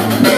home.